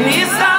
Ignição!